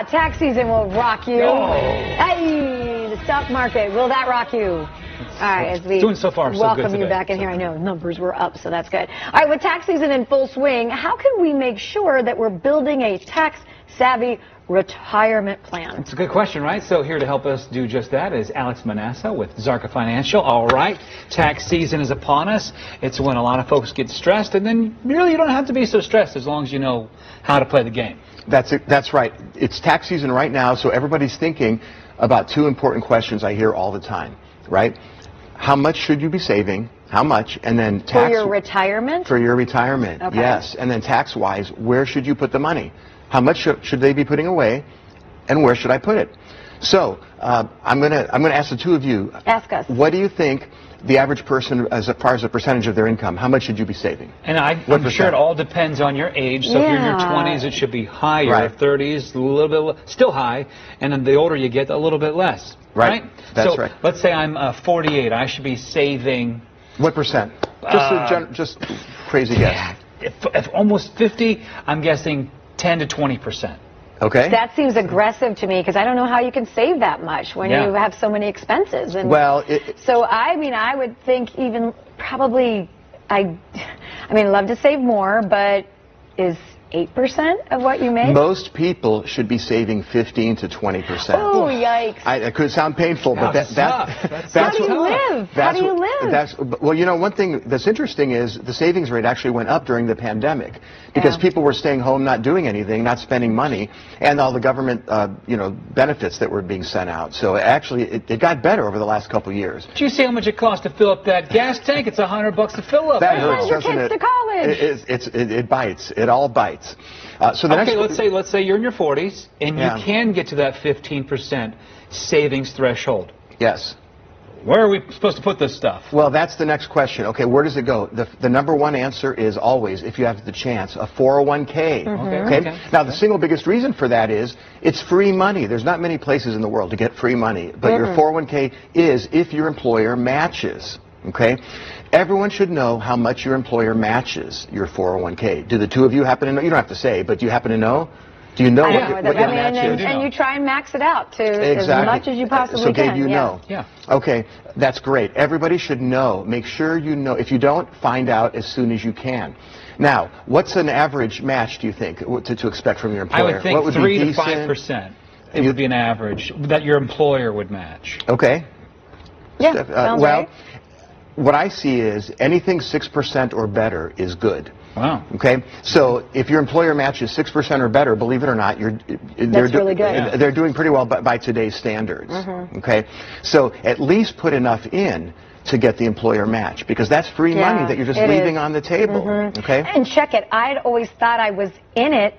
Yeah, tax season will rock you. Oh. Hey, the stock market, will that rock you? All right, as we Doing so far so good welcome you back in here. I know numbers were up, so that's good. All right, with tax season in full swing, how can we make sure that we're building a tax-savvy retirement plan? It's a good question, right? So here to help us do just that is Alex Menassa with Szarka Financial. All right, tax season is upon us. It's when a lot of folks get stressed, and then really you don't have to be so stressed as long as you know how to play the game. That's it, that's right. It's tax season right now, so everybody's thinking about two important questions I hear all the time, right? How much should you be saving? How much? And then For tax your retirement? for your retirement. Okay. Yes. And then tax-wise, where should you put the money? How much should, should they be putting away? And where should I put it? So uh, I'm gonna I'm gonna ask the two of you. Ask us. What do you think the average person, as far as a percentage of their income, how much should you be saving? And I, I'm sure it all depends on your age. So if you're in your 20s, it should be higher. Right. 30s, a little bit, still high. And then the older you get, a little bit less. Right. That's so right. let's say I'm uh, 48. I should be saving What percent? Just a gen- just crazy guess. if, if almost 50, I'm guessing 10 to 20 percent. Okay. That seems aggressive to me because I don't know how you can save that much when Yeah. you have so many expenses. And Well, it, so I mean, I would think even probably I, I mean, love to save more, but is eight percent of what you make? most people should be saving 15 to 20 percent. Oh yikes! I, it could sound painful, but that, That's that, tough. That's How do you tough. live? How That's do you live? That's well, you know, one thing that's interesting is the savings rate actually went up during the pandemic because Yeah. people were staying home, not doing anything, not spending money, and all the government, uh, you know, benefits that were being sent out. So actually, it, it got better over the last couple of years. Do you see how much it costs to fill up that gas tank? It's a hundred bucks to fill up. That now. hurts, your doesn't kids it? to college. It, it's, it's, it, it bites. It all bites. Uh, so the Okay, next, let's say let's say you're in your 40s and Yeah. you can get to that 15% savings threshold. yes. Where are we supposed to put this stuff? Well, that's the next question. Okay, where does it go? The, the number one answer is always, if you have the chance, a 401k. Mm-hmm. Okay, Okay. okay. Now, the single biggest reason for that is it's free money. There's not many places in the world to get free money, but your 401k is if your employer matches. Okay. Everyone should know how much your employer matches your 401k. Do the two of you happen to know? You don't have to say, but do you happen to know? Do you know I what, know what what that- your I mean, match and, is? and you try and max it out to as much as you possibly can. so can. Gabe, you yeah. know. Yeah. Okay, that's great. Everybody should know. Make sure you know. If you don't, find out as soon as you can. Now, what's an average match, do you think, to, to expect from your employer? I employer? would think what would three be to five decent? percent. It You- would be an average that your employer would match. Okay. Yeah, Uh, sounds well, right. What I see is anything 6% or better is good. Wow. Okay, so if your employer matches six percent or better, believe it or not, you're uh, they're That's really good. Yeah. They're doing pretty well by, by today's standards. Mm-hmm. Okay, so at least put enough in to get the employer match because that's free Yeah, money that you're just leaving is. on the table. Mm-hmm. Okay, And check it. I'd always thought I was in it,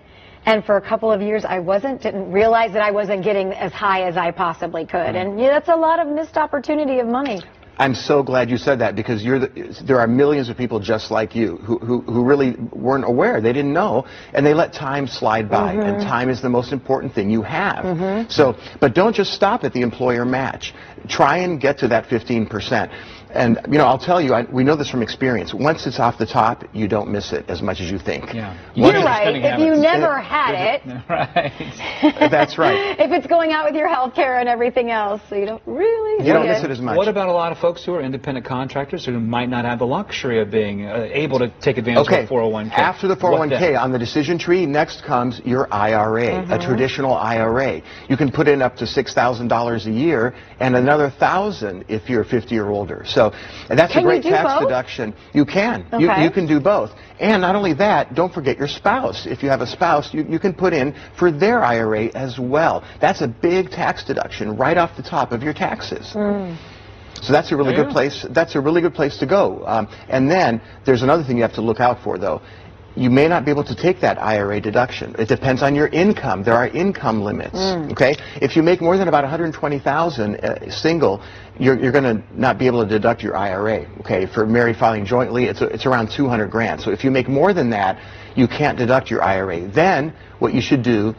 and for a couple of years I wasn't. Didn't realize that I wasn't getting as high as I possibly could. Mm-hmm. And yeah, that's a lot of missed opportunity of money. I'm so glad you said that because you're the, there are millions of people just like you who, who, who really weren't aware. They didn't know, and they let time slide by. Mm-hmm. And time is the most important thing you have. So, but don't just stop at the employer match. Try and get to that 15 percent. And you know, I'll tell you, I, we know this from experience. Once it's off the top, you don't miss it as much as you think. Yeah. You're Your right. spending If you habits. never had it, Right. That's right. if it's going out with your health care and everything else, so you don't really. You don't need miss it as much. What about a lot of folks who are independent contractors who might not have the luxury of being uh, able to take advantage Okay. of a 401k? After the What 401k, then? on the decision tree, next comes your IRA, Mm-hmm. a traditional IRA. You can put in up to $6,000 a year and another 1000 if you're 50 or older. So and that's Can a great tax both? deduction. You can. You, Okay. you can do both. And not only that, don't forget your spouse. If you have a spouse, you, you can put in for their IRA as well. That's a big tax deduction right off the top of your taxes. Mm. So that's a really good place. That's a really good place to go. Um, and then there's another thing you have to look out for, though. You may not be able to take that IRA deduction. It depends on your income. There are income limits. Mm. Okay, if you make more than about 120,000 uh, single, you're, you're going to not be able to deduct your IRA. Okay, for married filing jointly, it's, it's around 200 grand. So if you make more than that, you can't deduct your IRA. Then what you should do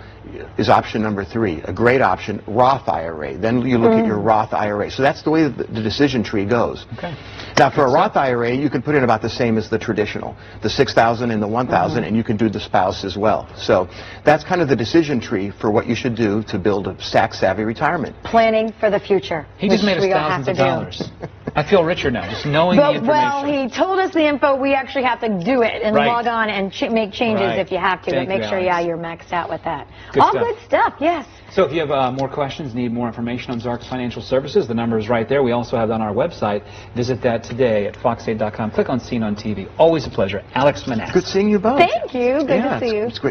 is option number three, a great option, Roth IRA. Then you look at your mm. Roth IRA. So that's the way the, the decision tree goes. Okay. Now for a Roth IRA, you can put in about the same as the traditional, the 6,000 and the 1,000, mm-hmm. and you can do the spouse as well. So that's kind of the decision tree for what you should do to build a tax-savvy retirement. Planning for the future. He just made us we all have thousands of dollars. I feel richer now, just knowing the But, information. well, he told us the info. We actually have to do it and Right. log on and ch- make changes Right. if you have to. Thank but make sure, Alex. yeah, you're maxed out with that. Good All stuff. good stuff. Yes. So if you have uh, more questions, need more information on Szarka Financial Services, the number is right there. We also have it on our website. Visit that today at fox8.com. Click on Scene on TV. Always a pleasure. Alex Menassa. Good seeing you both. Thank you. Good Yeah, to see it's- you. it's great.